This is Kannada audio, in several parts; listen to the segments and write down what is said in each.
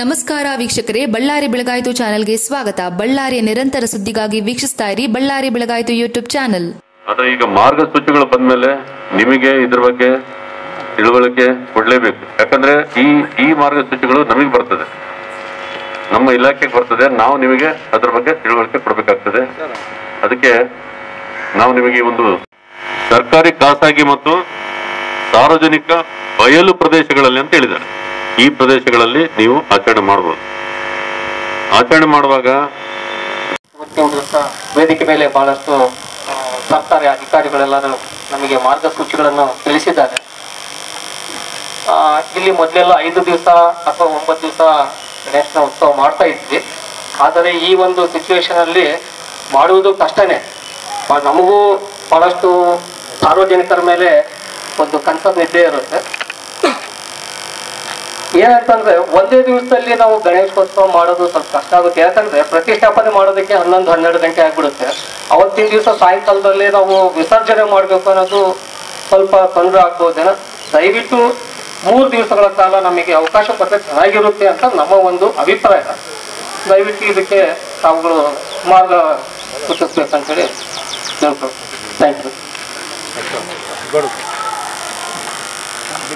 ನಮಸ್ಕಾರ ವೀಕ್ಷಕರೇ, ಬಳ್ಳಾರಿ ಬೆಳಗಾಯಿತು ಚಾನೆಲ್ಗೆ ಸ್ವಾಗತ. ಬಳ್ಳಾರಿಯ ನಿರಂತರ ಸುದ್ದಿಗಾಗಿ ವೀಕ್ಷಿಸ್ತಾ ಇರಿ ಬಳ್ಳಾರಿ ಬೆಳಗಾಯಿತು ಯೂಟ್ಯೂಬ್ ಚಾನೆಲ್. ಅದ ಈಗ ಮಾರ್ಗಸೂಚಿಗಳು ಬಂದ್ಮೇಲೆ ನಿಮಗೆ ಇದ್ರ ಬಗ್ಗೆ ತಿಳುವಳಿಕೆ ಕೊಡ್ಲೇಬೇಕು. ಯಾಕಂದ್ರೆ ಈ ಈ ಮಾರ್ಗಸೂಚಿಗಳು ನಮಗೆ ಬರ್ತದೆ. ನಮ್ಮ ಇಲಾಖೆಗೆ ಬರ್ತದೆ. ನಾವು ನಿಮಗೆ ಅದ್ರ ಬಗ್ಗೆ ತಿಳುವಳಿಕೆ ಕೊಡಬೇಕಾಗ್ತದೆ. ಅದಕ್ಕೆ ನಾವು ನಿಮಗೆ ಒಂದು ಸರ್ಕಾರಿ ಖಾಸಗಿ ಮತ್ತು ಸಾರ್ವಜನಿಕ ಬಯಲು ಪ್ರದೇಶಗಳಲ್ಲಿ ಅಂತ ಹೇಳಿದ್ದಾರೆ. ಈ ಪ್ರದೇಶಗಳಲ್ಲಿ ನೀವು ಆಚರಣೆ ಮಾಡಬಹುದು ಆಚರಣೆ ಮಾಡುವಾಗ ವೇದಿಕೆ ಮೇಲೆ ಬಹಳಷ್ಟು ಸರ್ಕಾರಿ ಅಧಿಕಾರಿಗಳೆಲ್ಲರೂ ನಮಗೆ ಮಾರ್ಗಸೂಚಿಗಳನ್ನು ತಿಳಿಸಿದ್ದಾರೆ. ಇಲ್ಲಿ ಮೊದಲೆಲ್ಲ ಐದು ದಿವಸ ಅಥವಾ ಒಂಬತ್ತು ದಿವಸ ಗಣೇಶನ ಉತ್ಸವ ಮಾಡ್ತಾ ಇದ್ವಿ. ಆದರೆ ಈ ಒಂದು ಸಿಚುವೇಶನಲ್ಲಿ ಮಾಡುವುದು ಕಷ್ಟನೇ. ನಮಗೂ ಬಹಳಷ್ಟು ಸಾರ್ವಜನಿಕರ ಮೇಲೆ ಒಂದು ಕನ್ಸರ್ನ್ ಇದ್ದೇ ಇರುತ್ತೆ. ಏನಂತಂದ್ರೆ, ಒಂದೇ ದಿವಸದಲ್ಲಿ ನಾವು ಗಣೇಶೋತ್ಸವ ಮಾಡೋದು ಸ್ವಲ್ಪ ಕಷ್ಟ ಆಗುತ್ತೆ. ಯಾಕಂದ್ರೆ, ಪ್ರತಿಷ್ಠಾಪನೆ ಮಾಡೋದಕ್ಕೆ ಹನ್ನೊಂದು, ಹನ್ನೆರಡು ಗಂಟೆ ಆಗ್ಬಿಡುತ್ತೆ. ಅವತ್ತಿನ ದಿವಸ ಸಾಯಂಕಾಲದಲ್ಲಿ ನಾವು ವಿಸರ್ಜನೆ ಮಾಡಬೇಕು ಅನ್ನೋದು ಸ್ವಲ್ಪ ತೊಂದರೆ ಆಗ್ಬೋದೇನ ದಯವಿಟ್ಟು ಮೂರು ದಿವಸಗಳ ಕಾಲ ನಮಗೆ ಅವಕಾಶ ಕೊಟ್ಟರೆ ಚೆನ್ನಾಗಿರುತ್ತೆ ಅಂತ ನಮ್ಮ ಒಂದು ಅಭಿಪ್ರಾಯ. ದಯವಿಟ್ಟು ಇದಕ್ಕೆ ತಾವುಗಳು ಮಾರ್ಗ ಸೂಚಿಸ್ಬೇಕಂತೇಳಿ ಕೇಳ್ಕೊಳ್ತೀನಿ ಥ್ಯಾಂಕ್ ಯು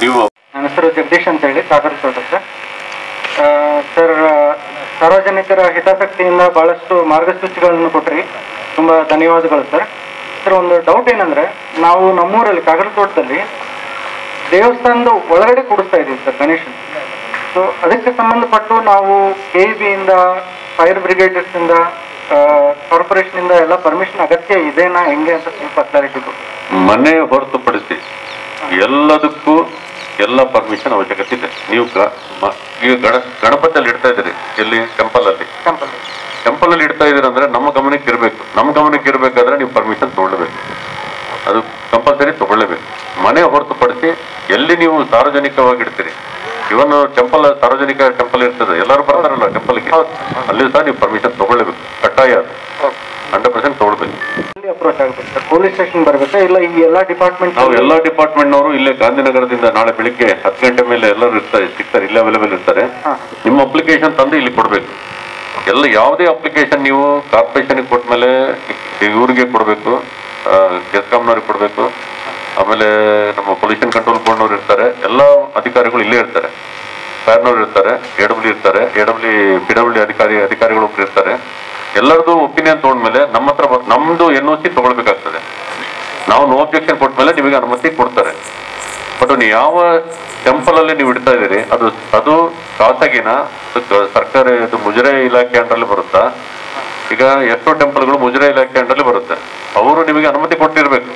ನೀವು ನನ್ನ ಹೆಸರು ಜಗದೀಶ್ ಅಂತ ಹೇಳಿ, ಸಾಗರ ತೋಟ ಸರ್. ಸಾರ್ವಜನಿಕರ ಹಿತಾಸಕ್ತಿಯಿಂದ ಬಹಳಷ್ಟು ಮಾರ್ಗಸೂಚಿಗಳನ್ನು ಕೊಟ್ರಿ. ತುಂಬಾ ಧನ್ಯವಾದಗಳು ಸರ್. ಸರ್, ಒಂದು ಡೌಟ್ ಏನಂದ್ರೆ, ನಾವು ನಮ್ಮೂರಲ್ಲಿ ಕಾಗರ ತೋಟದಲ್ಲಿ ದೇವಸ್ಥಾನದ ಒಳಗಡೆ ಕೂಡಿಸ್ತಾ ಇದೀವಿ ಸರ್ ಗಣೇಶನ್. ಸೊ ಅದಕ್ಕೆ ಸಂಬಂಧಪಟ್ಟು ನಾವು ಕೆ ಬಿಯಿಂದ ಫೈರ್ ಬ್ರಿಗೇಡರ್ಸ್ ಇಂದ ಕಾರ್ಪೊರೇಷನ್ ಇಂದ ಎಲ್ಲ ಪರ್ಮಿಷನ್ ಅಗತ್ಯ ಇದೇನಾ, ಹೆಂಗೆ ಅಂತ ಸ್ವಲ್ಪ ಕ್ಲಾರಿಟಿ ಮನೆ ಹೊರತುಪಡಿಸಿ ಎಲ್ಲದಕ್ಕೂ ಎಲ್ಲ ಪರ್ಮಿಷನ್ ಅವಶ್ಯಕತೆ ಇದೆ. ನೀವು ಈಗ ಗಣ ಗಣಪತಿಯಲ್ಲಿ ಇಡ್ತಾ ಇದ್ದೀರಿ. ಎಲ್ಲಿ? ಟೆಂಪಲ್ ಅಲ್ಲಿ. ಟೆಂಪಲ್ ಟೆಂಪಲ್ ಅಲ್ಲಿ ಇಡ್ತಾ ಇದ್ದೀರಿ ಅಂದ್ರೆ ನಮ್ಮ ಗಮನಕ್ಕೆ ಇರಬೇಕು. ನಮ್ಮ ಗಮನಕ್ಕೆ ಇರಬೇಕಾದ್ರೆ ನೀವು ಪರ್ಮಿಷನ್ ತಗೊಳ್ಬೇಕು. ಅದು ಕಂಪಲ್ಸರಿ ತಗೊಳ್ಳೇಬೇಕು ಮನೆ ಹೊರತುಪಡಿಸಿ ಎಲ್ಲಿ ನೀವು ಸಾರ್ವಜನಿಕವಾಗಿ ಇಡ್ತೀರಿ? ಇವನ್ ಟೆಂಪಲ್ ಸಾರ್ವಜನಿಕ ಟೆಂಪಲ್ ಇರ್ತದೆ. ಎಲ್ಲರೂ ಬರ್ತಾರಲ್ಲ ಟೆಂಪಲ್ಗೆ ಅಲ್ಲಿ ಸಹ ನೀವು ಪರ್ಮಿಷನ್ ತಗೊಳ್ಳೇಬೇಕು ಕಡ್ಡಾಯ ಅದು ಹಂಡ್ರೆಡ್ ಪರ್ಸೆಂಟ್ ತಗೊಳ್ಬೇಕು ಅಪ್ರೋಚ್ ಆಗಬೇಕು ಸರ್ ಪೊಲೀಸ್ ಬರ್ಬೇಕಾ ಇಲ್ಲ ಈ ಎಲ್ಲ ಡಿಪಾರ್ಟ್ಮೆಂಟ್ ನಾವು ಎಲ್ಲಾ ಡಿಪಾರ್ಟ್ಮೆಂಟ್ನವರು ಇಲ್ಲೇ ಗಾಂಧಿನಗರದಿಂದ ನಾಳೆ ಬೆಳಿಗ್ಗೆ ಹತ್ತು ಗಂಟೆ ಮೇಲೆ ಎಲ್ಲರೂ ಇರ್ತಾರೆ ಸಿಗ್ತಾರೆ ಇಲ್ಲೇ ಅವೈಲೇಬಲ್ ಇರ್ತಾರೆ. ನಿಮ್ಮ ಅಪ್ಲಿಕೇಶನ್ ತಂದು ಇಲ್ಲಿ ಕೊಡಬೇಕು. ಎಲ್ಲ ಯಾವುದೇ ಅಪ್ಲಿಕೇಶನ್ ನೀವು ಕಾರ್ಪೊರೇಷನ್ಗೆ ಕೊಟ್ಟ ಮೇಲೆ ಇವ್ರಿಗೆ ಕೊಡಬೇಕು ಗೆಸ್ಕಾಮ್ನವ್ರಿಗೆ ಕೊಡಬೇಕು. ಆಮೇಲೆ ನಮ್ಮ ಪೊಲ್ಯೂಷನ್ ಕಂಟ್ರೋಲ್ ಬೋರ್ಡ್ನವ್ರು ಇರ್ತಾರೆ ಎಲ್ಲ ಅಧಿಕಾರಿಗಳು ಇಲ್ಲೇ ಇರ್ತಾರೆ. ಫೈರ್ನವ್ರು ಇರ್ತಾರೆ ಎ ಡಬ್ಲ್ಯೂ ಇರ್ತಾರೆ ಎ ಡಬ್ಲ್ಯೂ ಪಿ ಡಬ್ಲ್ಯೂ ಅಧಿಕಾರಿ ಅಧಿಕಾರಿಗಳು ಇರ್ತಾರೆ. ಎಲ್ಲರದು ಒಪಿನಿಯನ್ ತೊಗೊಂಡ್ಮೇಲೆ ನಮ್ಮ ಹತ್ರ ನಮ್ದು ಎನ್ ಒ ಸಿ ತಗೊಳ್ಬೇಕಾಗ್ತದೆ. ನಾವು ನೋ ಅಬ್ಜೆಕ್ಷನ್ ಕೊಟ್ಮೇಲೆ ನಿಮಗೆ ಅನುಮತಿ ಕೊಡ್ತಾರೆ. ಬಟ್ ನೀವು ಯಾವ ಟೆಂಪಲ್ ಅಲ್ಲಿ ನೀವು ಇಡ್ತಾ ಇದ್ದೀರಿ, ಅದು ಅದು ಖಾಸಗಿನ ಸರ್ಕಾರ ಇದು ಮುಜರೆ ಇಲಾಖೆ ಅಂಡ್ರಲ್ಲಿ ಬರುತ್ತಾ? ಈಗ ಎಷ್ಟೋ ಟೆಂಪಲ್ಗಳು ಮುಜರೆ ಇಲಾಖೆ ಅಂಡ್ರಲ್ಲಿ ಬರುತ್ತೆ. ಅವರು ನಿಮಗೆ ಅನುಮತಿ ಕೊಟ್ಟಿರ್ಬೇಕು.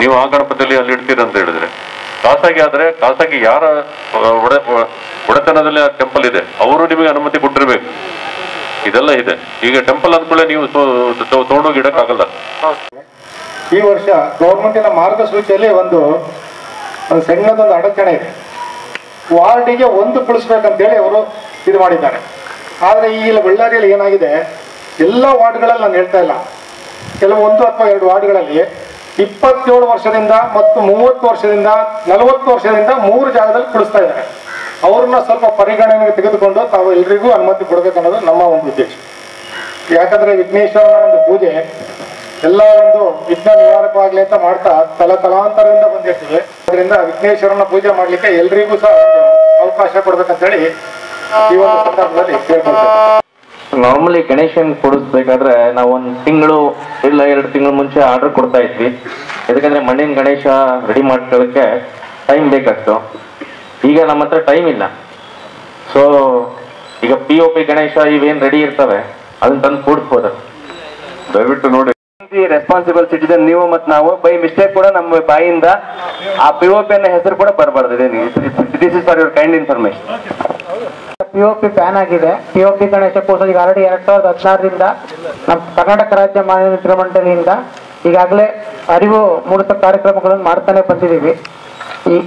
ನೀವು ಆ ಗಣಪತಿಯಲ್ಲಿ ಅಲ್ಲಿ ಇಡ್ತೀರಿ ಅಂತ ಹೇಳಿದ್ರೆ. ಖಾಸಗಿ ಆದ್ರೆ, ಖಾಸಗಿ ಯಾರ ಒಡೆ ಒಡೆತನದಲ್ಲಿ ಆ ಟೆಂಪಲ್ ಇದೆ, ಅವರು ನಿಮಗೆ ಅನುಮತಿ ಕೊಟ್ಟಿರ್ಬೇಕು. ಇದೆಲ್ಲ ಇದೆ. ಈಗ ಟೆಂಪಲ್ ಅಂದ್ಕೊಳ್ಳೆ ನೀವು ತಗೊಂಡೋಗಿ ಇಡಕ್ಕಾಗಲ್ಲ. ಈ ವರ್ಷ ಗೌರ್ಮೆಂಟಿನ ಮಾರ್ಗಸೂಚಿಯಲ್ಲಿ ಒಂದು ಒಂದು ಸಣ್ಣದೊಂದು ಅಡಚಣೆ ಇದೆ. ವಾರ್ಡಿಗೆ ಒಂದು ಕುಳಿಸ್ಬೇಕಂತೇಳಿ ಅವರು ಇದು ಮಾಡಿದ್ದಾರೆ. ಆದರೆ ಈ ಬಳ್ಳಾರಿಯಲ್ಲಿ ಏನಾಗಿದೆ? ಎಲ್ಲ ವಾರ್ಡ್ಗಳಲ್ಲಿ ನಾನು ಹೇಳ್ತಾ ಇಲ್ಲ. ಕೆಲವು ಒಂದು ಅಥವಾ ಎರಡು ವಾರ್ಡ್ಗಳಲ್ಲಿ ಇಪ್ಪತ್ತೇಳು ವರ್ಷದಿಂದ ಮತ್ತು ಮೂವತ್ತು ವರ್ಷದಿಂದ, ನಲವತ್ತು ವರ್ಷದಿಂದ ಮೂರು ಜಾಗದಲ್ಲಿ ಕುಳಿಸ್ತಾ ಇದ್ದಾರೆ. ಅವ್ರನ್ನ ಸ್ವಲ್ಪ ಪರಿಗಣನೆಗೆ ತೆಗೆದುಕೊಂಡು ತಾವು ಎಲ್ರಿಗೂ ಅನುಮತಿ ಕೊಡಬೇಕನ್ನೋದು ನಮ್ಮ ಒಂದು ಉದ್ದೇಶ. ಯಾಕಂದ್ರೆ ವಿಘ್ನೇಶ್ವರನ ಒಂದು ಪೂಜೆ ಎಲ್ಲ ಒಂದು ವಿಘ್ನ ನಿವಾರಕವಾಗ್ಲಿ ಅಂತ ಮಾಡ್ತಾ ತಲ ತಲಾಂತರದಿಂದ ಬಂದಿರ್ತೀವಿ. ಅದರಿಂದ ವಿಘ್ನೇಶ್ವರನ ಪೂಜೆ ಮಾಡ್ಲಿಕ್ಕೆ ಎಲ್ರಿಗೂ ಸಹ ಒಂದು ಅವಕಾಶ ಕೊಡ್ಬೇಕಂತೇಳಿ ಈ ಒಂದು ಸಂದರ್ಭದಲ್ಲಿ ಕೇಳ್ಕೊಳ್ತೇವೆ ನಾರ್ಮಲಿ ಗಣೇಶನ್ ಕೊಡಿಸ್ಬೇಕಾದ್ರೆ ನಾವು ಒಂದು ತಿಂಗಳು ಇಲ್ಲ ಎರಡು ತಿಂಗಳು ಮುಂಚೆ ಆರ್ಡರ್ ಕೊಡ್ತಾ ಇದ್ವಿ. ಯಾಕಂದ್ರೆ ಮಣ್ಣಿನ ಗಣೇಶ ರೆಡಿ ಮಾಡ್ಕೊಳ್ಳೋಕ್ಕೆ ಟೈಮ್ ಬೇಕಾಗ್ತು. ಈಗ ನಮ್ಮ ಹತ್ರ ಟೈಮ್ ಇಲ್ಲ. ಸೊ ಈಗ ಪಿ ಓ ಪಿ ಗಣೇಶ ಇವೇನು ರೆಡಿ ಇರ್ತವೆ ಅದನ್ನ ತಂದು ಕೂಡಿಸ್ಬೋದು. ದಯವಿಟ್ಟು ನೋಡಿ ರೆಸ್ಪಾನ್ಸಿಬಲ್ ಸಿಟಿಜನ್ ನೀವು ಮತ್ತು ನಾವು ಬೈ ಮಿಸ್ಟೇಕ್ ಕೂಡ ನಮ್ಮ ಬಾಯಿಂದ ಆ ಪಿ ಓ ಪಿ ಅನ್ನೋ ಹೆಸರು ಕೂಡ ಬರಬಾರ್ದು. This is for your kind information P O P ban ಆಗಿದೆ. ಪಿ ಓ ಪಿ ಗಣೇಶ ಈಗ ಆಲ್ರೆಡಿ ಎರಡ್ ಸಾವಿರದ ಹದಿನಾರರಿಂದ ನಮ್ಮ ಕರ್ನಾಟಕ ರಾಜ್ಯ ಮಾನ್ಯ ಮಂಡಳಿಯಿಂದ ಈಗಾಗಲೇ ಅರಿವು ಮೂಡಿಸ ಕಾರ್ಯಕ್ರಮಗಳನ್ನು ಮಾಡ್ತಾನೆ ಬಂದಿದ್ದೀವಿ.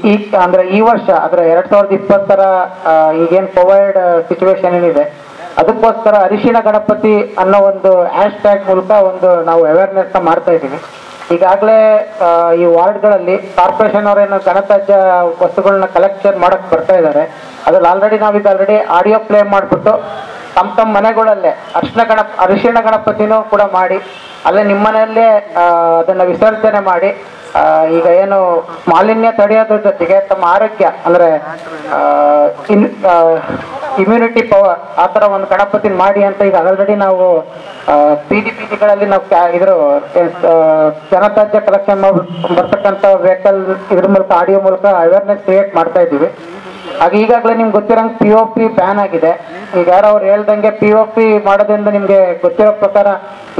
ಈ ಅಂದ್ರೆ ಈ ವರ್ಷ, ಅಂದ್ರೆ ಎರಡ್ ಸಾವಿರದ ಇಪ್ಪತ್ತರ ಈಗೇನ್ ಕೋವಿಡ್ ಸಿಚುವೇಶನ್ ಏನಿದೆ ಅದಕ್ಕೋಸ್ಕರ ಅರಿಶಿಣ ಗಣಪತಿ ಅನ್ನೋ ಒಂದು ಹ್ಯಾಶ್ ಟ್ಯಾಗ್ ಮೂಲಕ ಒಂದು ನಾವು ಅವೇರ್ನೆಸ್ ಮಾಡ್ತಾ ಇದ್ದೀವಿ. ಈಗಾಗಲೇ ಈ ವಾರ್ಡ್ಗಳಲ್ಲಿ ಕಾರ್ಪೊರೇಷನ್ ಅವರೇನು ಗಣತಾಜ್ಯ ವಸ್ತುಗಳನ್ನ ಕಲೆಕ್ಷನ್ ಮಾಡೋಕೆ ಬರ್ತಾ ಇದ್ದಾರೆ ಅದ್ರಲ್ಲಿ ಆಲ್ರೆಡಿ ನಾವೀಗ ಆಲ್ರೆಡಿ ಆಡಿಯೋ ಪ್ಲೇ ಮಾಡಿಬಿಟ್ಟು ತಮ್ಮ ತಮ್ಮ ಮನೆಗಳಲ್ಲೇ ಅರಿಶಿನ ಗಣಪ ಅರಿಶಿಣ ಗಣಪತಿನೂ ಕೂಡ ಮಾಡಿ, ಅಲ್ಲೇ ನಿಮ್ಮ ಮನೆಯಲ್ಲೇ ಅದನ್ನ ವಿಸರ್ಜನೆ ಮಾಡಿ ಈಗ ಏನು ಮಾಲಿನ್ಯ ತಡೆಯೋದ್ರ ಜೊತೆಗೆ ತಮ್ಮ ಆರೋಗ್ಯ, ಅಂದ್ರೆ ಇನ್ ಇಮ್ಯುನಿಟಿ ಪವರ್ ಆ ಥರ ಒಂದು ಗಣಪತಿ ಮಾಡಿ ಅಂತ ಈಗ ಆಲ್ರೆಡಿ ನಾವು ಬೀದಿ ಬೀದಿಗಳಲ್ಲಿ ನಾವು ಇದ್ರ ಜನತಾಜ್ಯ ಕಲೆಕ್ಷನ್ ಬರ್ತಕ್ಕಂಥ ವೆಹಿಕಲ್ ಇದ್ರ ಮೂಲಕ ಆಡಿಯೋ ಮೂಲಕ ಅವೇರ್ನೆಸ್ ಕ್ರಿಯೇಟ್ ಮಾಡ್ತಾ ಇದ್ದೀವಿ. ಹಾಗೆ ಈಗಾಗಲೇ ನಿಮ್ಗೆ ಗೊತ್ತಿರೋಂಗೆ ಪಿ ಒ ಪಿ ಬ್ಯಾನ್ ಆಗಿದೆ. ಈಗ ಯಾರೋ ಅವ್ರು ಹೇಳ್ದಂಗೆ ಪಿ ಒ ಪಿ ಮಾಡೋದ್ರಿಂದ ನಿಮಗೆ ಗೊತ್ತಿರೋ ಪ್ರಕಾರ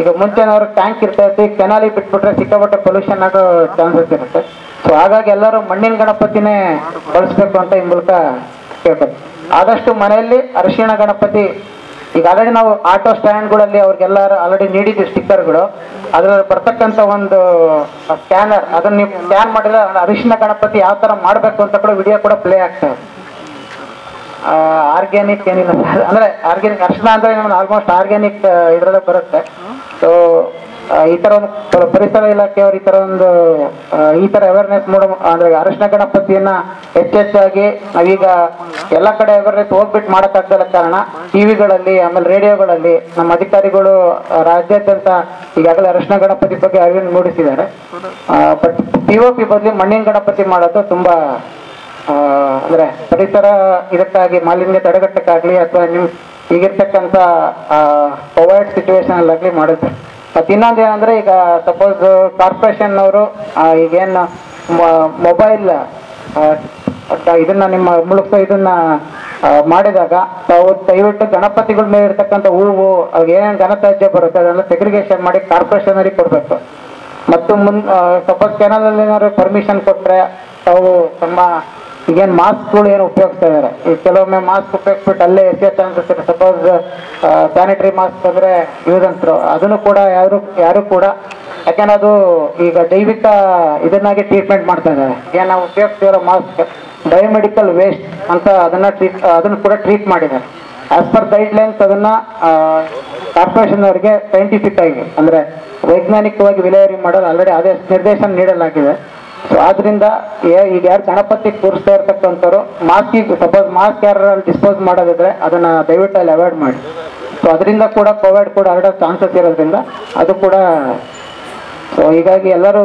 ಈಗ ಮುಂಚೆನವ್ರು ಟ್ಯಾಂಕ್ ಇರ್ತಾ ಇತ್ತು, ಈಗ ಕೆನಾಲಿ ಬಿಟ್ಬಿಟ್ರೆ ಸಿಕ್ಕಾಪಟ್ಟೆ ಪೊಲ್ಯೂಷನ್ ಆಗೋ ಚಾನ್ಸಸ್ ಇರುತ್ತೆ. ಸೊ ಹಾಗಾಗಿ ಎಲ್ಲರೂ ಮಣ್ಣಿನ ಗಣಪತಿನೇ ಬಳಸ್ಬೇಕು ಅಂತ ಈ ಮೂಲಕ ಕೇಳ್ತಾರೆ ಆದಷ್ಟು ಮನೆಯಲ್ಲಿ ಅರಿಶಿಣ ಗಣಪತಿ ಈಗ ಆಲ್ರೆಡಿ ನಾವು ಆಟೋ ಸ್ಟ್ಯಾಂಡ್ಗಳಲ್ಲಿ ಅವ್ರಿಗೆಲ್ಲ ಆಲ್ರೆಡಿ ನೀಡಿದ್ವಿ ಸ್ಟಿಕ್ಕರ್ಗಳು. ಅದ್ರಲ್ಲಿ ಬರ್ತಕ್ಕಂಥ ಒಂದು ಸ್ಕ್ಯಾನರ್ ಅದನ್ನ ನೀವು ಸ್ಕ್ಯಾನ್ ಮಾಡಿದ್ರೆ ಅರಿಶಿನ ಗಣಪತಿ ಯಾವ ಥರ ಮಾಡಬೇಕು ಅಂತ ಕೂಡ ವಿಡಿಯೋ ಕೂಡ ಪ್ಲೇ ಆಗ್ತದೆ ಆರ್ಗ್ಯಾನಿಕ್ ಏನಿಲ್ಲ ಅಂದ್ರೆ ಆರ್ಗ್ಯಾನಿಕ್ ಅರ್ಶನ ಅಂದ್ರೆ ಆಲ್ಮೋಸ್ಟ್ ಆರ್ಗ್ಯಾನಿಕ್ ಇದರಲ್ಲೇ ಬರುತ್ತೆ. ಸೊ ಈ ತರ ಒಂದು ಪರಿಸರ ಇಲಾಖೆಯವರು ಈ ತರ ಒಂದು ಈ ತರ ಅವೇರ್ನೆಸ್ ಮೂಡ ಅಂದ್ರೆ ಅರಶಿನ ಗಣಪತಿಯನ್ನ ಹೆಚ್ಚೆಚ್ಚಾಗಿ ನಾವೀಗ ಎಲ್ಲ ಕಡೆ ಅವೇರ್ನೆಸ್ ಹೋಗ್ಬಿಟ್ಟು ಮಾಡಕ್ಕಾಗ್ದಲ್ಲ ಕಾರಣ, ಟಿವಿಗಳಲ್ಲಿ, ಆಮೇಲೆ ರೇಡಿಯೋಗಳಲ್ಲಿ ನಮ್ಮ ಅಧಿಕಾರಿಗಳು ರಾಜ್ಯಾದ್ಯಂತ ಈಗಾಗಲೇ ಅರಶಿನ ಗಣಪತಿ ಬಗ್ಗೆ ಅರಿವನ್ನು ಮೂಡಿಸಿದ್ದಾರೆ. ಬಟ್ ಪಿ ಒ ಪಿ ಬದಲಿ ಮಣ್ಣಿನ ಗಣಪತಿ ಮಾಡೋದು ತುಂಬಾ ಅಂದ್ರೆ ಪರಿಸರ ಇದಕ್ಕಾಗಿ, ಮಾಲಿನ್ಯ ತಡೆಗಟ್ಟಕ್ಕಾಗ್ಲಿ ಅಥವಾ ನಿಮ್ ಈಗಿರ್ತಕ್ಕಂಥ ಕೋವಿಡ್ ಸಿಚುವೇಶನ್ ಅಲ್ಲಾಗ್ಲಿ ಮಾಡುತ್ತೆ. ಮತ್ತೆ ಇನ್ನೊಂದು ಏನಂದ್ರೆ ಈಗ ಸಪೋಸ್ ಕಾರ್ಪೊರೇಷನ್ ಅವರು ಈಗೇನು ಮೊಬೈಲ್ ಇದನ್ನ ನಿಮ್ಮ ಮೂಲಕ ಇದನ್ನ ಮಾಡಿದಾಗ ತಾವು ದಯವಿಟ್ಟು ಗಣಪತಿಗಳ ಮೇಲೆ ಇರ್ತಕ್ಕಂಥ ಹೂವು ಅವ್ರಿಗೆ ಏನೇನು ಘನತ್ಯಾಜ್ಯ ಬರುತ್ತೆ ಅದನ್ನ ಸೆಗ್ರಿಗೇಷನ್ ಮಾಡಿ ಕಾರ್ಪೊರೇಷನ್ ಅವ್ರಿಗೆ ಕೊಡಬೇಕು. ಮತ್ತು ಮುನ್ ಸಪೋಸ್ ಚಾನಲಲ್ಲಿ ಏನಾದ್ರು ಪರ್ಮಿಷನ್ ಕೊಟ್ಟರೆ ತಾವು ತಮ್ಮ ಈಗೇನು ಮಾಸ್ಕ್ಗಳು ಏನು ಉಪಯೋಗಿಸ್ತಾ ಇದ್ದಾರೆ ಈಗ ಕೆಲವೊಮ್ಮೆ ಮಾಸ್ಕ್ ಉಪಯೋಗಿಸ್ಬಿಟ್ಟು ಅಲ್ಲೇ ಎಷ್ಟೇ ಚಾನ್ಸಸ್ ಇದೆ ಸಪೋಸ್ ಸ್ಯಾನಿಟರಿ ಮಾಸ್ಕ್ ಅಂದರೆ ಯೂಸ್ ಅಂತರು ಅದನ್ನು ಕೂಡ ಯಾರು ಯಾರು ಕೂಡ, ಯಾಕೆಂದ್ರೆ ಅದು ಈಗ ಜೈವಿಕ ಇದನ್ನಾಗಿ ಟ್ರೀಟ್ಮೆಂಟ್ ಮಾಡ್ತಾ ಇದ್ದಾರೆ ಏನು ನಾವು ಉಪಯೋಗಿಸ್ತಿರೋ ಮಾಸ್ಕ್ ಬಯೋಮೆಡಿಕಲ್ ವೇಸ್ಟ್ ಅಂತ ಅದನ್ನ ಟ್ರೀಟ್ ಅದನ್ನು ಕೂಡ ಟ್ರೀಟ್ ಮಾಡಿದ್ದಾರೆ. ಆಸ್ ಪರ್ ಗೈಡ್ ಲೈನ್ಸ್ ಅದನ್ನ ಕಾರ್ಪೊರೇಷನ್ ಅವರಿಗೆ ಸೈಂಟಿಫಿಕ್ ಆಗಿ, ಅಂದ್ರೆ ವೈಜ್ಞಾನಿಕವಾಗಿ ವಿಲೇವರಿ ಮಾಡಲು ಆಲ್ರೆಡಿ ಅದೇ ನಿರ್ದೇಶನ ನೀಡಲಾಗಿದೆ. ಆದ್ರಿಂದ ಏ- ಈಗ ಯಾರು ಗಣಪತಿ ಕೂರಿಸ್ತಾ ಇರ್ತಕ್ಕಂಥವ್ರು ಮಾಸ್ಕಿಗೆ ಸಪೋಸ್ ಮಾಸ್ಕ್ ಯಾರು ಡಿಸ್ಪೋಸ್ ಮಾಡೋದಿದ್ರೆ ಅದನ್ನ ದಯವಿಟ್ಟು ಅಲ್ಲಿ ಅವಾಯ್ಡ್ ಮಾಡಿ. ಸೊ ಅದರಿಂದ ಕೂಡ ಕೋವಿಡ್ ಕೂಡ ಹರಡೋ ಚಾನ್ಸಸ್ ಇರೋದ್ರಿಂದ ಅದು ಕೂಡ ಸೊ ಹೀಗಾಗಿ ಎಲ್ಲರೂ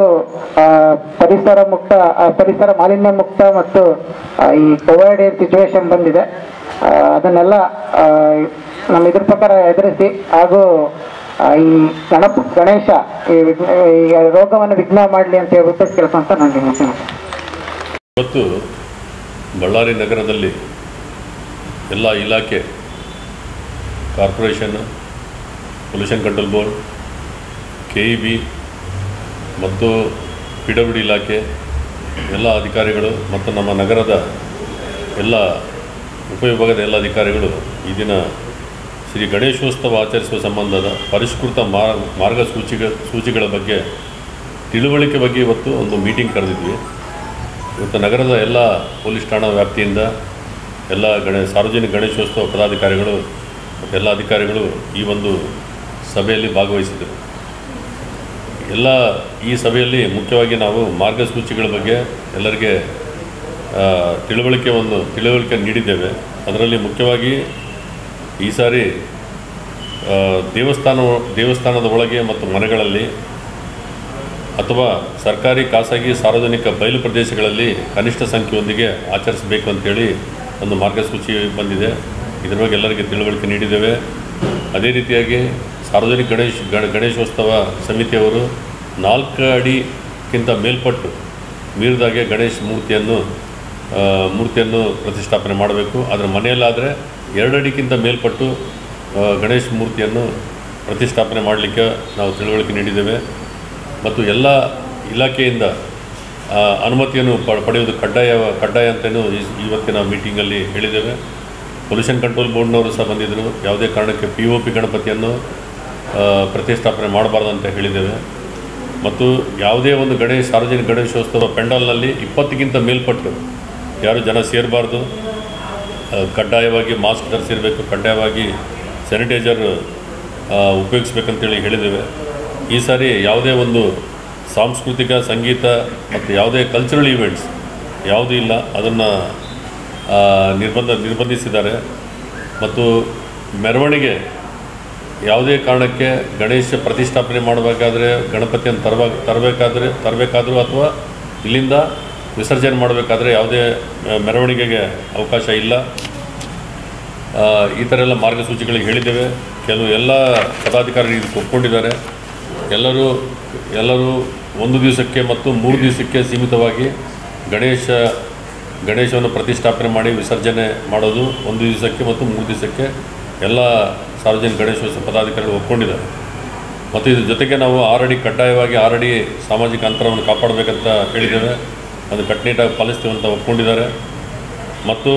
ಪರಿಸರ ಮುಕ್ತ ಪರಿಸರ ಮಾಲಿನ್ಯ ಮುಕ್ತ ಮತ್ತು ಈ ಕೋವಿಡ್ ಸಿಚುವೇಶನ್ ಬಂದಿದೆ ಅದನ್ನೆಲ್ಲ ನಮ್ಮ ಇದ್ರ ಪ್ರಕಾರ ಎದುರಿಸಿ ಹಾಗೂ ಈ ಗಣಪ, ಗಣೇಶ, ಈ ರೋಗವನ್ನು ವಿಘ್ನ ಮಾಡಲಿ ಅಂತ ಹೇಳ್ಬಿಟ್ಟು ಕೆಲಸ ಅಂತ ನಾನು ಮುಖ್ಯ ಇವತ್ತು ಬಳ್ಳಾರಿ ನಗರದಲ್ಲಿ ಎಲ್ಲ ಇಲಾಖೆ, corporation pollution control board, K E B ಮತ್ತು ಪಿ ಡಬ್ಲ್ಯೂ ಡಿ ಇಲಾಖೆ, ಎಲ್ಲ ಅಧಿಕಾರಿಗಳು ಮತ್ತು ನಮ್ಮ ನಗರದ ಎಲ್ಲ ಉಪವಿಭಾಗದ ಎಲ್ಲ ಅಧಿಕಾರಿಗಳು ಈ ದಿನ ಶ್ರೀ ಗಣೇಶೋತ್ಸವ ಆಚರಿಸುವ ಸಂಬಂಧದ ಪರಿಷ್ಕೃತ ಮಾರ್ ಮಾರ್ಗಸೂಚಿಗಳ ಸೂಚಿಗಳ ಬಗ್ಗೆ ತಿಳುವಳಿಕೆ ಬಗ್ಗೆ ಇವತ್ತು ಒಂದು ಮೀಟಿಂಗ್ ಕರೆದಿದ್ವಿ. ಇವತ್ತು ನಗರದ ಎಲ್ಲ ಪೊಲೀಸ್ ಠಾಣಾ ವ್ಯಾಪ್ತಿಯಿಂದ ಎಲ್ಲ ಗಣ ಸಾರ್ವಜನಿಕ ಗಣೇಶೋತ್ಸವ ಪದಾಧಿಕಾರಿಗಳು ಮತ್ತು ಎಲ್ಲ ಅಧಿಕಾರಿಗಳು ಈ ಒಂದು ಸಭೆಯಲ್ಲಿ ಭಾಗವಹಿಸಿದರು ಎಲ್ಲ ಈ ಸಭೆಯಲ್ಲಿ ಮುಖ್ಯವಾಗಿ ನಾವು ಮಾರ್ಗಸೂಚಿಗಳ ಬಗ್ಗೆ ಎಲ್ಲರಿಗೆ ತಿಳುವಳಿಕೆ ಒಂದು, ತಿಳುವಳಿಕೆ ನೀಡಿದ್ದೇವೆ. ಅದರಲ್ಲಿ ಮುಖ್ಯವಾಗಿ ಈ ಸಾರಿ ದೇವಸ್ಥಾನ ದೇವಸ್ಥಾನದ ಒಳಗೆ ಮತ್ತು ಮನೆಗಳಲ್ಲಿ ಅಥವಾ ಸರ್ಕಾರಿ ಖಾಸಗಿ ಸಾರ್ವಜನಿಕ ಬಯಲು ಪ್ರದೇಶಗಳಲ್ಲಿ ಕನಿಷ್ಠ ಸಂಖ್ಯೆಯೊಂದಿಗೆ ಆಚರಿಸಬೇಕು ಅಂತೇಳಿ ಒಂದು ಮಾರ್ಗಸೂಚಿ ಬಂದಿದೆ. ಇದರ ಬಗ್ಗೆ ಎಲ್ಲರಿಗೆ ತಿಳುವಳಿಕೆ ನೀಡಿದ್ದೇವೆ. ಅದೇ ರೀತಿಯಾಗಿ ಸಾರ್ವಜನಿಕ ಗಣೇಶ್ ಗಣ ಗಣೇಶೋತ್ಸವ ಸಮಿತಿಯವರು ನಾಲ್ಕು ಅಡಿಗಿಂತ ಮೇಲ್ಪಟ್ಟು ಮೀರಿದಾಗೆ ಗಣೇಶ್ ಮೂರ್ತಿಯನ್ನು ಮೂರ್ತಿಯನ್ನು ಪ್ರತಿಷ್ಠಾಪನೆ ಮಾಡಬೇಕು. ಆದರೆ ಮನೆಯಲ್ಲಾದರೆ ಎರಡು ಮೇಲ್ಪಟ್ಟು ಗಣೇಶ ಮೂರ್ತಿಯನ್ನು ಪ್ರತಿಷ್ಠಾಪನೆ ಮಾಡಲಿಕ್ಕೆ ನಾವು ತಿಳುವಳಿಕೆ ನೀಡಿದ್ದೇವೆ. ಮತ್ತು ಎಲ್ಲ ಇಲಾಖೆಯಿಂದ ಅನುಮತಿಯನ್ನು ಪಡೆಯುವುದು ಕಡ್ಡಾಯ ಕಡ್ಡಾಯ ಅಂತಲೂ ಇವತ್ತಿನ ಮೀಟಿಂಗಲ್ಲಿ ಹೇಳಿದ್ದೇವೆ. ಪೊಲ್ಯೂಷನ್ ಕಂಟ್ರೋಲ್ ಬೋರ್ಡ್ನವರು ಸಹ ಬಂದಿದ್ದರು. ಯಾವುದೇ ಕಾರಣಕ್ಕೆ ಪಿ ಒ ಪಿ ಗಣಪತಿಯನ್ನು ಪ್ರತಿಷ್ಠಾಪನೆ ಮಾಡಬಾರ್ದು ಅಂತ ಹೇಳಿದ್ದೇವೆ. ಮತ್ತು ಯಾವುದೇ ಒಂದು ಗಣೇಶ, ಸಾರ್ವಜನಿಕ ಗಣೇಶೋತ್ಸವ ಪೆಂಡಾಲ್ನಲ್ಲಿ ಇಪ್ಪತ್ತಕ್ಕಿಂತ ಮೇಲ್ಪಟ್ಟು ಯಾರು ಜನ ಸೇರಬಾರ್ದು ಕಡ್ಡಾಯವಾಗಿ ಮಾಸ್ಕ್ ಧರಿಸಿರಬೇಕು, ಕಡ್ಡಾಯವಾಗಿ ಸ್ಯಾನಿಟೈಸರ್ ಉಪಯೋಗಿಸ್ಬೇಕಂತೇಳಿ ಹೇಳಿದ್ದೇವೆ. ಈ ಸಾರಿ ಯಾವುದೇ ಒಂದು ಸಾಂಸ್ಕೃತಿಕ, ಸಂಗೀತ ಮತ್ತು ಯಾವುದೇ ಕಲ್ಚರಲ್ ಈವೆಂಟ್ಸ್ ಯಾವುದೂ ಇಲ್ಲ. ಅದನ್ನು ನಿರ್ಬಂಧ, ನಿರ್ಬಂಧಿಸಿದ್ದಾರೆ. ಮತ್ತು ಮೆರವಣಿಗೆ ಯಾವುದೇ ಕಾರಣಕ್ಕೆ ಗಣೇಶ ಪ್ರತಿಷ್ಠಾಪನೆ ಮಾಡಬೇಕಾದ್ರೆ ಗಣಪತಿಯನ್ನು ತರಬ ತರಬೇಕಾದ್ರೆ, ತರಬೇಕಾದ್ರೂ ಅಥವಾ ಇಲ್ಲಿಂದ ವಿಸರ್ಜನೆ ಮಾಡಬೇಕಾದ್ರೆ ಯಾವುದೇ ಮೆರವಣಿಗೆಗೆ ಅವಕಾಶ ಇಲ್ಲ. ಈ ಥರ ಎಲ್ಲ ಮಾರ್ಗಸೂಚಿಗಳಿಗೆ ಹೇಳಿದ್ದೇವೆ. ಕೆಲವು ಎಲ್ಲ ಪದಾಧಿಕಾರಿಗಳು ಇದಕ್ಕೆ ಒಪ್ಕೊಂಡಿದ್ದಾರೆ. ಎಲ್ಲರೂ ಎಲ್ಲರೂ ಒಂದು ದಿವಸಕ್ಕೆ ಮತ್ತು ಮೂರು ದಿವಸಕ್ಕೆ ಸೀಮಿತವಾಗಿ ಗಣೇಶ, ಗಣೇಶವನ್ನು ಪ್ರತಿಷ್ಠಾಪನೆ ಮಾಡಿ ವಿಸರ್ಜನೆ ಮಾಡೋದು ಒಂದು ದಿವಸಕ್ಕೆ ಮತ್ತು ಮೂರು ದಿವಸಕ್ಕೆ ಎಲ್ಲ ಸಾರ್ವಜನಿಕ ಗಣೇಶೋತ್ಸವ ಪದಾಧಿಕಾರಿಗಳು ಒಪ್ಕೊಂಡಿದ್ದಾರೆ. ಮತ್ತು ಇದ್ರ ಜೊತೆಗೆ ನಾವು ಆರಡಿ ಕಡ್ಡಾಯವಾಗಿ ಆರಡಿ ಸಾಮಾಜಿಕ ಅಂತರವನ್ನು ಕಾಪಾಡಬೇಕಂತ ಹೇಳಿದ್ದೇವೆ. ಅದು ಕಟ್ಟುನಿಟ್ಟಾಗಿ ಪಾಲಿಸ್ತೀವಿ ಅಂತ ಒಪ್ಪಿಕೊಂಡಿದ್ದಾರೆ ಮತ್ತು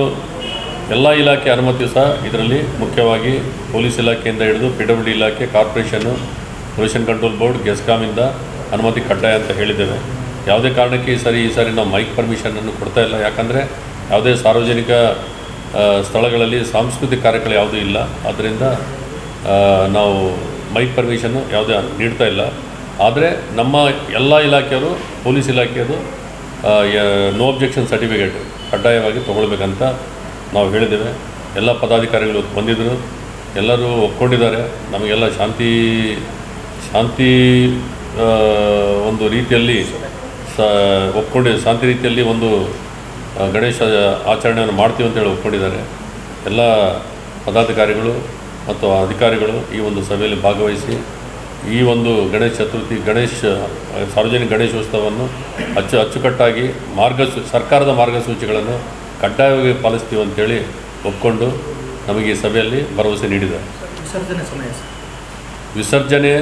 ಎಲ್ಲ ಇಲಾಖೆ ಅನುಮತಿ ಸಹ ಇದರಲ್ಲಿ ಮುಖ್ಯವಾಗಿ ಪೊಲೀಸ್ ಇಲಾಖೆಯಿಂದ ಹಿಡಿದು ಪಿ ಡಬ್ಲ್ಯೂ ಡಿ ಇಲಾಖೆ, ಕಾರ್ಪೊರೇಷನ್ನು ಪೊಲ್ಯೂಷನ್ ಕಂಟ್ರೋಲ್ ಬೋರ್ಡ್, ಗೆಸ್ಕಾಮಿಂದ ಅನುಮತಿ ಕಡ್ಡಾಯ ಅಂತ ಹೇಳಿದ್ದೇವೆ. ಯಾವುದೇ ಕಾರಣಕ್ಕೆ ಈ ಸರಿ ಈ ಸಾರಿ ನಾವು ಮೈಕ್ ಪರ್ಮಿಷನನ್ನು ಕೊಡ್ತಾ ಇಲ್ಲ. ಯಾಕಂದರೆ ಯಾವುದೇ ಸಾರ್ವಜನಿಕ ಸ್ಥಳಗಳಲ್ಲಿ ಸಾಂಸ್ಕೃತಿಕ ಕಾರ್ಯಗಳು ಯಾವುದೂ ಇಲ್ಲ. ಆದ್ದರಿಂದ ನಾವು ಮೈಕ್ ಪರ್ಮಿಷನ್ನು ಯಾವುದೇ ನೀಡ್ತಾ ಇಲ್ಲ. ಆದರೆ ನಮ್ಮ ಎಲ್ಲ ಇಲಾಖೆಯವರು, ಪೊಲೀಸ್ ಇಲಾಖೆಯದು ನೋ ಅಬ್ಜೆಕ್ಷನ್ ಸರ್ಟಿಫಿಕೇಟ್ ಕಡ್ಡಾಯವಾಗಿ ತೊಗೊಳ್ಬೇಕಂತ ನಾವು ಹೇಳಿದ್ದೇವೆ. ಎಲ್ಲ ಪದಾಧಿಕಾರಿಗಳು ಬಂದಿದ್ದರು ಎಲ್ಲರೂ ಒಪ್ಕೊಂಡಿದ್ದಾರೆ. ನಮಗೆಲ್ಲ ಶಾಂತಿ ಶಾಂತಿ ಒಂದು ರೀತಿಯಲ್ಲಿ ಸ, ಒಪ್ಕೊಂಡು, ಶಾಂತಿ ರೀತಿಯಲ್ಲಿ ಒಂದು ಗಣೇಶ ಆಚರಣೆಯನ್ನು ಮಾಡ್ತೀವಿ ಅಂತೇಳಿ ಒಪ್ಕೊಂಡಿದ್ದಾರೆ. ಎಲ್ಲ ಪದಾಧಿಕಾರಿಗಳು ಮತ್ತು ಅಧಿಕಾರಿಗಳು ಈ ಒಂದು ಸಭೆಯಲ್ಲಿ ಭಾಗವಹಿಸಿ ಈ ಒಂದು ಗಣೇಶ ಚತುರ್ಥಿ ಗಣೇಶ ಸಾರ್ವಜನಿಕ ಗಣೇಶೋತ್ಸವವನ್ನು ಅಚ್ಚು ಅಚ್ಚುಕಟ್ಟಾಗಿ ಮಾರ್ಗಸೂ ಸರ್ಕಾರದ ಮಾರ್ಗಸೂಚಿಗಳನ್ನು ಕಡ್ಡಾಯವಾಗಿ ಪಾಲಿಸ್ತೀವಿ ಅಂತೇಳಿ ಒಪ್ಕೊಂಡು ನಮಗೆ ಈ ಸಭೆಯಲ್ಲಿ ಭರವಸೆ ನೀಡಿದೆ ವಿಸರ್ಜನೆ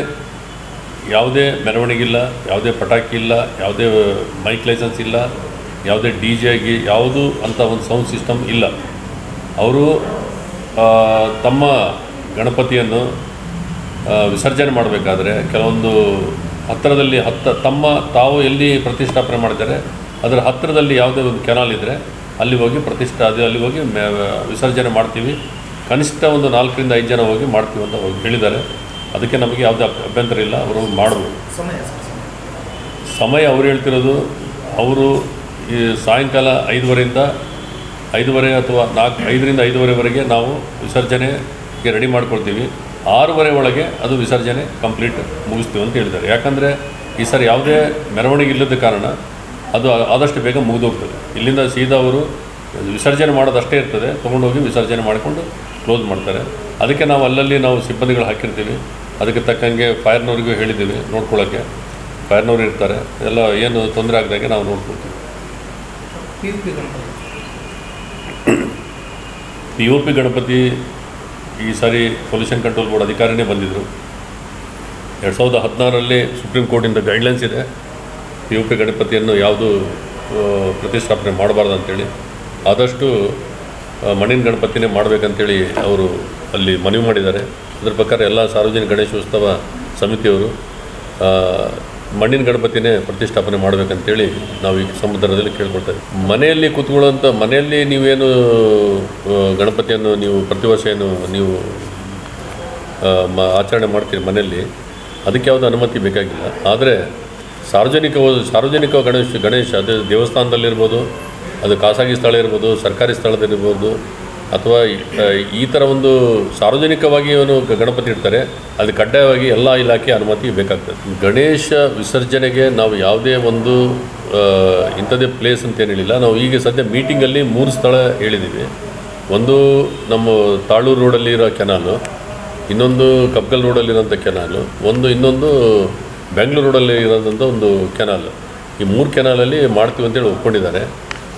ಯಾವುದೇ ಮೆರವಣಿಗೆ ಇಲ್ಲ ಯಾವುದೇ ಪಟಾಕಿ ಇಲ್ಲ ಯಾವುದೇ ಮೈಕ್ ಲೈಸೆನ್ಸ್ ಇಲ್ಲ ಯಾವುದೇ ಡಿ ಜೆಗೆ ಯಾವುದು ಅಂತ ಒಂದು ಸೌಂಡ್ ಸಿಸ್ಟಮ್ ಇಲ್ಲ. ಅವರು ತಮ್ಮ ಗಣಪತಿಯನ್ನು ವಿಸರ್ಜನೆ ಮಾಡಬೇಕಾದ್ರೆ ಕೆಲವೊಂದು ಹತ್ತಿರದಲ್ಲಿ ಹತ್ತ ತಮ್ಮ ತಾವು ಎಲ್ಲಿ ಪ್ರತಿಷ್ಠಾಪನೆ ಮಾಡ್ತಾರೆ ಅದರ ಹತ್ತಿರದಲ್ಲಿ ಯಾವುದೇ ಒಂದು ಕೆನಾಲ್ ಇದ್ದರೆ ಅಲ್ಲಿ ಹೋಗಿ ಪ್ರತಿಷ್ಠಾ ಅದು ಅಲ್ಲಿ ಹೋಗಿ ಮೆ- ವಿಸರ್ಜನೆ ಮಾಡ್ತೀವಿ. ಕನಿಷ್ಠ ಒಂದು ನಾಲ್ಕರಿಂದ ಐದು ಜನ ಹೋಗಿ ಮಾಡ್ತೀವಿ ಅಂತ ಹೋಗಿ ಹೇಳಿದ್ದಾರೆ. ಅದಕ್ಕೆ ನಮಗೆ ಯಾವುದೇ ಅಭ್- ಅಭ್ಯಂತರ ಇಲ್ಲ ಅವರು ಮಾಡಬಹುದು ಸಮಯ ಅವ್ರು ಹೇಳ್ತಿರೋದು ಅವರು ಈ ಸಾಯಂಕಾಲ ಐದುವರೆಯಿಂದ ಐದುವರೆ ಅಥವಾ ನಾಲ್ಕು ಐದರಿಂದ ಐದುವರೆವರೆಗೆ ನಾವು ವಿಸರ್ಜನೆಗೆ ರೆಡಿ ಮಾಡ್ಕೊಳ್ತೀವಿ. ಆರೂವರೆ ಒಳಗೆ ಅದು ವಿಸರ್ಜನೆ ಕಂಪ್ಲೀಟ್ ಮುಗಿಸ್ತೀವಿ ಅಂತ ಹೇಳಿದ್ದಾರೆ. ಯಾಕಂದರೆ ಈ ಸರಿ ಯಾವುದೇ ಮೆರವಣಿಗೆ ಇಲ್ಲದ ಕಾರಣ ಅದು ಆದಷ್ಟು ಬೇಗ ಮುಗಿದೋಗ್ತದೆ. ಇಲ್ಲಿಂದ ಸೀದಾ ಅವರು ವಿಸರ್ಜನೆ ಮಾಡೋದಷ್ಟೇ ಇರ್ತದೆ. ತೊಗೊಂಡೋಗಿ ವಿಸರ್ಜನೆ ಮಾಡಿಕೊಂಡು ಕ್ಲೋಸ್ ಮಾಡ್ತಾರೆ. ಅದಕ್ಕೆ ನಾವು ಅಲ್ಲಲ್ಲಿ ನಾವು ಸಿಬ್ಬಂದಿಗಳು ಹಾಕಿರ್ತೀವಿ. ಅದಕ್ಕೆ ತಕ್ಕಂಗೆ ಫೈರ್ನವ್ರಿಗೂ ಹೇಳಿದ್ದೀವಿ ನೋಡ್ಕೊಳ್ಳೋಕ್ಕೆ. ಫೈರ್ನವ್ರು ಇರ್ತಾರೆ. ಎಲ್ಲ ಏನು ತೊಂದರೆ ಆಗದಾಗೆ ನಾವು ನೋಡ್ಕೊಳ್ತೀವಿ. P U P Ganapati. ಈ ಸಾರಿ ಪೊಲ್ಯೂಷನ್ ಕಂಟ್ರೋಲ್ ಬೋರ್ಡ್ ಅಧಿಕಾರಿನೇ ಬಂದಿದ್ದರು ಎರಡು ಸಾವಿರದ ಹದಿನಾರರಲ್ಲಿ ಸುಪ್ರೀಂ ಕೋರ್ಟಿಂದ ಗೈಡ್ಲೈನ್ಸ್ ಇದೆ. ಒ ಪಿ ಗಣಪತಿಯನ್ನು ಯಾವುದು ಪ್ರತಿಷ್ಠಾಪನೆ ಮಾಡಬಾರ್ದು ಅಂತೇಳಿ. ಆದಷ್ಟು ಮಣ್ಣಿನ ಗಣಪತಿನೇ ಮಾಡಬೇಕಂತೇಳಿ ಅವರು ಅಲ್ಲಿ ಮನವಿ ಮಾಡಿದ್ದಾರೆ. ಅದರ ಪ್ರಕಾರ ಎಲ್ಲ ಸಾರ್ವಜನಿಕ ಗಣೇಶೋತ್ಸವ ಸಮಿತಿಯವರು ಮಣ್ಣಿನ ಗಣಪತಿನೇ ಪ್ರತಿಷ್ಠಾಪನೆ ಮಾಡಬೇಕಂತೇಳಿ ನಾವು ಈ ಸಮುದ್ರದಲ್ಲಿ ಕೇಳ್ಕೊಳ್ತೇವೆ ಮನೆಯಲ್ಲಿ ಕೂತ್ಕೊಳ್ಳುವಂಥ ಮನೆಯಲ್ಲಿ ನೀವೇನು ಗಣಪತಿಯನ್ನು ನೀವು ಪ್ರತಿ ವರ್ಷ ಏನು ನೀವು ಆಚರಣೆ ಮಾಡ್ತೀರಿ ಮನೆಯಲ್ಲಿ, ಅದಕ್ಕೆ ಯಾವುದೇ ಅನುಮತಿ ಬೇಕಾಗಿಲ್ಲ. ಆದರೆ ಸಾರ್ವಜನಿಕ ಸಾರ್ವಜನಿಕ ಗಣೇಶ ಗಣೇಶ, ಅದು ದೇವಸ್ಥಾನದಲ್ಲಿರ್ಬೋದು, ಅದು ಖಾಸಗಿ ಸ್ಥಳ ಇರ್ಬೋದು, ಸರ್ಕಾರಿ ಸ್ಥಳದಲ್ಲಿರ್ಬೋದು ಅಥವಾ ಈ- ಥರ ಒಂದು ಸಾರ್ವಜನಿಕವಾಗಿ ಅವನು ಗಣಪತಿ ಇಡ್ತಾರೆ ಅದು ಕಡ್ಡಾಯವಾಗಿ ಎಲ್ಲ ಇಲಾಖೆ ಅನುಮತಿ ಬೇಕಾಗ್ತದೆ. ಗಣೇಶ ವಿಸರ್ಜನೆಗೆ ನಾವು ಯಾವುದೇ ಒಂದು ಇಂಥದ್ದೇ ಪ್ಲೇಸ್ ಅಂತ ಏನು ಹೇಳಿಲ್ಲ. ನಾವು ಈಗ ಸದ್ಯ ಮೀಟಿಂಗಲ್ಲಿ ಮೂರು ಸ್ಥಳ ಹೇಳಿದ್ದೀವಿ ಒಂದು ನಮ್ಮ ತಾಳೂರು ರೋಡಲ್ಲಿ ಇರೋ ಕೆನಾಲು ಇನ್ನೊಂದು ಕಬ್ಗಲ್ ರೋಡಲ್ಲಿರೋಂಥ ಕೆನಾಲು ಒಂದು ಇನ್ನೊಂದು ಬೆಂಗಳೂರು ರೋಡಲ್ಲಿ ಇರೋದಂಥ ಒಂದು ಕೆನಾಲ್ ಈ ಮೂರು ಕೆನಾಲಲ್ಲಿ ಮಾಡ್ತೀವಿ ಅಂತೇಳಿ ಒಪ್ಕೊಂಡಿದ್ದಾರೆ.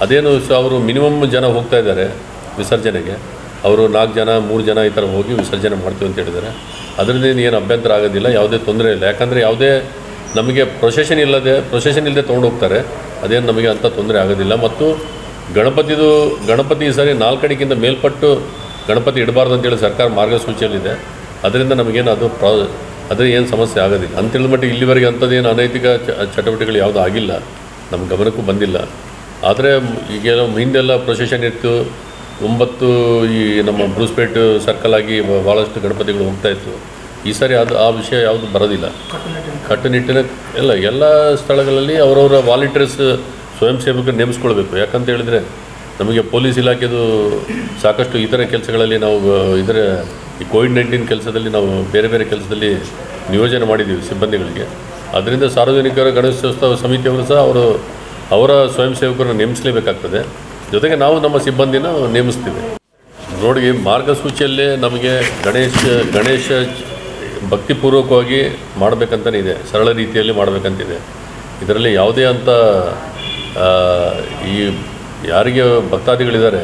ಅದೇನು ಸಹ ಅವರು ಮಿನಿಮಮ್ ಜನ ಹೋಗ್ತಾ ಇದ್ದಾರೆ. ವಿಸರ್ಜನೆಗೆ. ಅವರು ನಾಲ್ಕು ಜನ, ಮೂರು ಜನ ಈ ಥರ ಹೋಗಿ ವಿಸರ್ಜನೆ ಮಾಡ್ತೀವಿ ಅಂತ ಹೇಳಿದ್ದಾರೆ. ಅದರಿಂದ ಏನು ಅಭ್ಯಂತರ ಆಗೋದಿಲ್ಲ, ಯಾವುದೇ ತೊಂದರೆ ಇಲ್ಲ. ಯಾಕಂದರೆ ಯಾವುದೇ ನಮಗೆ ಪ್ರೊಸೆಷನ್ ಇಲ್ಲದೆ ಪ್ರೊಸೆಷನ್ ಇಲ್ಲದೆ ತೊಗೊಂಡು ಹೋಗ್ತಾರೆ. ಅದೇನು ನಮಗೆ ಅಂಥ ತೊಂದರೆ ಆಗೋದಿಲ್ಲ. ಮತ್ತು ಗಣಪತಿದು, ಗಣಪತಿ ಈ ಸಾರಿ ನಾಲ್ಕಡಿಗಿಂತ ಮೇಲ್ಪಟ್ಟು ಗಣಪತಿ ಇಡಬಾರ್ದು ಅಂತೇಳಿ ಸರ್ಕಾರ ಮಾರ್ಗಸೂಚಿಯಲ್ಲಿದೆ. ಅದರಿಂದ ನಮಗೇನು ಅದು ಪ್ರಾ ಅದ್ರ ಏನು ಸಮಸ್ಯೆ ಆಗೋದಿಲ್ಲ. ಅಂತೇಳಿದ ಮಟ್ಟಿಗೆ ಇಲ್ಲಿವರೆಗೆ ಅಂಥದ್ದೇನು ಅನೈತಿಕ ಚಟುವಟಿಕೆಗಳು ಯಾವುದೂ ಆಗಿಲ್ಲ. ನಮ್ಮ ಗಮನಕ್ಕೂ ಬಂದಿಲ್ಲ. ಆದರೆ ಈಗೆಲ್ಲ ಹಿಂದೆಲ್ಲ ಪ್ರೊಸೆಷನ್ ಇತ್ತು ಒಂಬತ್ತು ಈ ನಮ್ಮ ಬ್ರೂಸ್ಪೇಟ್ ಸರ್ಕಲ್ ಆಗಿ ಭಾಳಷ್ಟು ಗಣಪತಿಗಳು ಹೋಗ್ತಾ ಇತ್ತು. ಈ ಸಾರಿ ಅದು, ಆ ವಿಷಯ ಯಾವುದು ಬರೋದಿಲ್ಲ. ಕಟ್ಟುನಿಟ್ಟಿನ ಎಲ್ಲ ಎಲ್ಲ ಸ್ಥಳಗಳಲ್ಲಿ ಅವರವರ ವಾಲಂಟಿಯರ್ಸ್ ಸ್ವಯಂ ಸೇವಕರು ನೇಮಿಸ್ಕೊಳ್ಬೇಕು. ಯಾಕಂತ ಹೇಳಿದರೆ, ನಮಗೆ ಪೊಲೀಸ್ ಇಲಾಖೆದು ಸಾಕಷ್ಟು ಇತರ ಕೆಲಸಗಳಲ್ಲಿ ನಾವು ಇದರ ಈ ಕೋವಿಡ್ ನೈನ್ಟೀನ್ ಕೆಲಸದಲ್ಲಿ ನಾವು ಬೇರೆ ಬೇರೆ ಕೆಲಸದಲ್ಲಿ ನಿಯೋಜನೆ ಮಾಡಿದ್ದೀವಿ ಸಿಬ್ಬಂದಿಗಳಿಗೆ. ಅದರಿಂದ ಸಾರ್ವಜನಿಕರ ಗಣೇಶೋತ್ಸವ ಸಮಿತಿಯವರು ಸಹ ಅವರು ಅವರ ಸ್ವಯಂ ಸೇವಕರನ್ನು ನೇಮಿಸಲೇಬೇಕಾಗ್ತದೆ. ಜೊತೆಗೆ ನಾವು ನಮ್ಮ ಸಿಬ್ಬಂದಿನ ನೇಮಿಸ್ತೀವಿ. ನೋಡಿ ಮಾರ್ಗಸೂಚಿಯಲ್ಲೇ ನಮಗೆ ಗಣೇಶ ಗಣೇಶ ಭಕ್ತಿಪೂರ್ವಕವಾಗಿ ಮಾಡಬೇಕಂತಲೇ ಇದೆ ಸರಳ ರೀತಿಯಲ್ಲಿ ಮಾಡಬೇಕಂತಿದೆ. ಇದರಲ್ಲಿ ಯಾವುದೇ ಆ, ಈ ಯಾರಿಗೆ ಭಕ್ತಾದಿಗಳಿದ್ದಾರೆ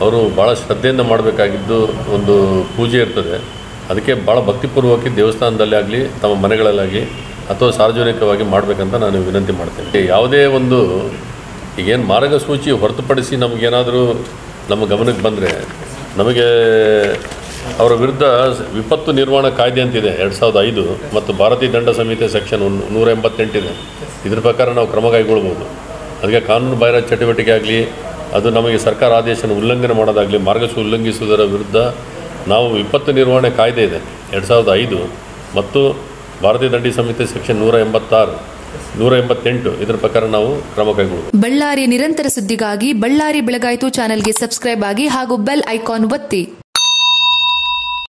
ಅವರು ಭಾಳ ಶ್ರದ್ಧೆಯಿಂದ ಮಾಡಬೇಕಾಗಿದ್ದು ಒಂದು ಪೂಜೆ ಇರ್ತದೆ. ಅದಕ್ಕೆ ಭಾಳ ಭಕ್ತಿಪೂರ್ವಕ ದೇವಸ್ಥಾನದಲ್ಲೇ ಆಗಲಿ ತಮ್ಮ ಮನೆಗಳಲ್ಲಾಗಲಿ ಅಥವಾ ಸಾರ್ವಜನಿಕವಾಗಿ ಮಾಡಬೇಕಂತ ನಾನು ವಿನಂತಿ ಮಾಡ್ತೇನೆ. ಯಾವುದೇ ಒಂದು ಈಗೇನು ಮಾರ್ಗಸೂಚಿ ಹೊರತುಪಡಿಸಿ ನಮಗೇನಾದರೂ ನಮ್ಮ ಗಮನಕ್ಕೆ ಬಂದರೆ, ನಮಗೆ ಅವರ ವಿರುದ್ಧ ವಿಪತ್ತು ನಿರ್ವಹಣಾ ಕಾಯ್ದೆ ಅಂತಿದೆ, ಎರಡು ಸಾವಿರದ ಐದು ಮತ್ತು ಭಾರತೀಯ ದಂಡ ಸಂಹಿತೆ ಸೆಕ್ಷನ್ ನೂರ ಎಂಬತ್ತೆಂಟಿದೆ. ಇದ್ರ ಪ್ರಕಾರ ನಾವು ಕ್ರಮ ಕೈಗೊಳ್ಬೋದು ಅದಕ್ಕೆ ಕಾನೂನು ಬಾಹಿರ ಚಟುವಟಿಕೆ ಆಗಲಿ, ಅದು ನಮಗೆ ಸರ್ಕಾರ ಆದೇಶನ ಉಲ್ಲಂಘನೆ ಮಾಡೋದಾಗಲಿ, ಮಾರ್ಗಸೂಚಿ ಉಲ್ಲಂಘಿಸುವುದರ ವಿರುದ್ಧ ನಾವು ವಿಪತ್ತು ನಿರ್ವಹಣೆ ಕಾಯ್ದೆ ಇದೆ, ಎರಡು ಸಾವಿರದ ಐದು ಮತ್ತು ಭಾರತೀಯ ದಂಡಿ ಸಂಹಿತೆ ಸೆಕ್ಷನ್ ನೂರ ಎಂಬತ್ತಾರು. ನೂರ ಎಂಬತ್ತೆಂಟು ಇದರ ಪ್ರಕಾರ ನಾವು ಕ್ರಮ ಬಳ್ಳಾರಿಯ ನಿರಂತರ ಸುದ್ದಿಗಾಗಿ ಬಳ್ಳಾರಿ ಬೆಳಗಾಯಿತು ಚಾನೆಲ್ಗೆ ಸಬ್ಸ್ಕ್ರೈಬ್ ಆಗಿ ಹಾಗೂ ಬೆಲ್ ಐಕಾನ್ ಒತ್ತಿ.